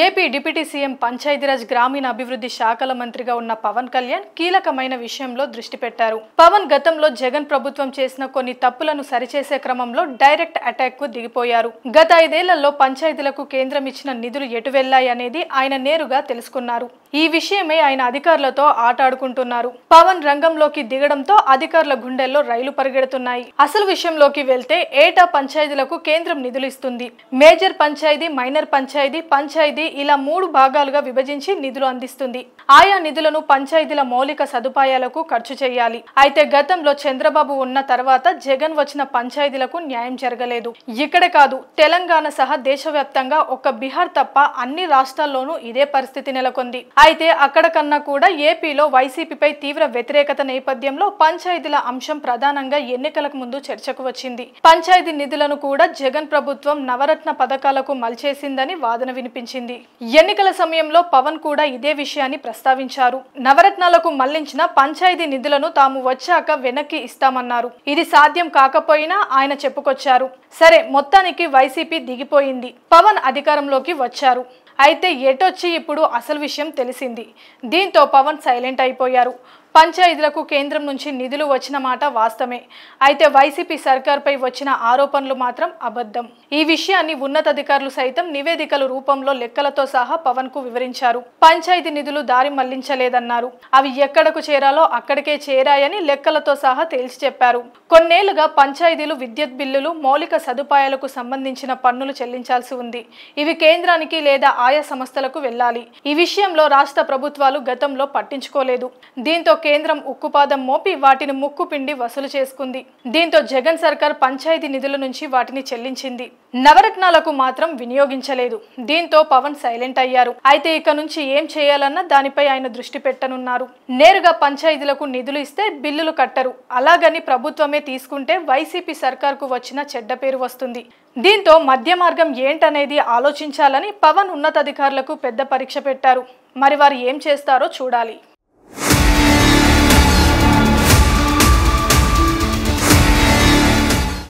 AP deputy CM Panchayati Raj గ్రామీణ అభివృద్ధి శాఖల మంత్రిగా ఉన్న పవన్ కళ్యాణ్ కీలకమైన విషయంలో దృష్టి పెట్టారు. పవన్ గతంలో జగన్ ప్రభుత్వం చేసిన కొన్ని తప్పులను సరిచేసే క్రమంలో డైరెక్ట్ అటాక్కు దిగిపోయారు. గత ఐదేళ్ళలో పంచాయతీలకు కేంద్రం ఇచ్చిన నిధులు ఎటు వెళ్ళాయనేది ఆయన నేరుగా తెలుసుకున్నారు. ఈ విషయమై ఆయన అధికారులతో ఆటాడుకుంటున్నారు. పవన్ రంగంలోకి దిగడంతో అధికారుల గుండెల్లో రైలు పరిగెడుతున్నాయి. అసలు విషయంలోకి వెళ్తే ఏటా పంచాయతీలకు కేంద్రం నిధులు ఇస్తుంది. మేజర్ పంచాయతీ మైనర్ పంచాయతీ పంచాయతీ ఇలా మూడు భాగాలుగా విభజించి నిధులు అందిస్తుంది. ఆయా నిధులను పంచాయతీల మౌలిక సదుపాయాలకు ఖర్చు చేయాలి. అయితే గతంలో చంద్రబాబు ఉన్న తర్వాత జగన్ వచ్చిన పంచాయతీలకు న్యాయం జరగలేదు. ఇక్కడ కాదు తెలంగాణ సహా దేశవ్యాప్తంగా ఒక్క బీహార్ తప్ప అన్ని రాష్ట్రాల్లోనూ ఇదే పరిస్థితి నెలకొంది. అయితే అక్కడ కన్నా కూడా ఏపీలో వైసీపీపై తీవ్ర వ్యతిరేకత నేపథ్యంలో పంచాయతీల అంశం ప్రధానంగా ఎన్నికలకు ముందు చర్చకు వచ్చింది. పంచాయతీ నిధులను కూడా జగన్ ప్రభుత్వం నవరత్న పథకాలకు మల్చేసిందని వాదన వినిపించింది. ఎన్నికల సమయంలో పవన్ కూడా ఇదే విషయాన్ని ప్రస్తావించారు. నవరత్నాలకు మళ్ళించిన పంచాయతీ నిధులను తాము వచ్చాక వెనక్కి ఇస్తామన్నారు. ఇది సాధ్యం కాకపోయినా ఆయన చెప్పుకొచ్చారు. సరే మొత్తానికి వైసీపీ దిగిపోయింది. పవన్ అధికారంలోకి వచ్చారు. అయితే ఎటొచ్చి ఇప్పుడు అసలు విషయం తెలిసింది? దీంతో పవన్ సైలెంట్ అయిపోయారు. పంచాయతీలకు కేంద్రం నుంచి నిధులు వచ్చిన మాట వాస్తవమే. అయితే వైసీపీ సర్కార్పై వచ్చిన ఆరోపణలు మాత్రం అబద్ధం. ఈ విషయాన్ని ఉన్నతాధికారులు సైతం నివేదికల రూపంలో లెక్కలతో సహా పవన్కు వివరించారు. పంచాయతీ నిధులు దారి మళ్ళించలేదన్నారు. అవి ఎక్కడకు చేరాలో అక్కడికే చేరాయని లెక్కలతో సహా తేల్చి చెప్పారు. కొన్నేళ్ళుగా పంచాయతీలు విద్యుత్ బిల్లులు మౌలిక సదుపాయాలకు సంబంధించిన పన్నులు చెల్లించాల్సి ఉంది. ఇవి కేంద్రానికి లేదా ఆయా సంస్థలకు వెళ్ళాలి. ఈ విషయంలో రాష్ట్ర ప్రభుత్వాలు గతంలో పట్టించుకోలేదు. దీంతో కేంద్రం ఉక్కుపాదం మోపి వాటిని ముక్కు పిండి వసూలు చేసుకుంది. దీంతో జగన్ సర్కార్ పంచాయతీ నిధుల నుంచి వాటిని చెల్లించింది. నవరత్నాలకు మాత్రం వినియోగించలేదు. దీంతో పవన్ సైలెంట్ అయ్యారు. అయితే ఇక నుంచి ఏం చేయాలన్నా దానిపై ఆయన దృష్టి పెట్టనున్నారు. నేరుగా పంచాయతీలకు నిధులు ఇస్తే బిల్లులు కట్టరు. అలాగని ప్రభుత్వమే తీసుకుంటే వైసీపీ సర్కార్కు వచ్చిన చెడ్డ పేరు వస్తుంది. దీంతో మధ్య మార్గం ఏంటనేది ఆలోచించాలని పవన్ ఉన్నతాధికారులకు పెద్ద పరీక్ష పెట్టారు. మరి వారు ఏం చేస్తారో చూడాలి.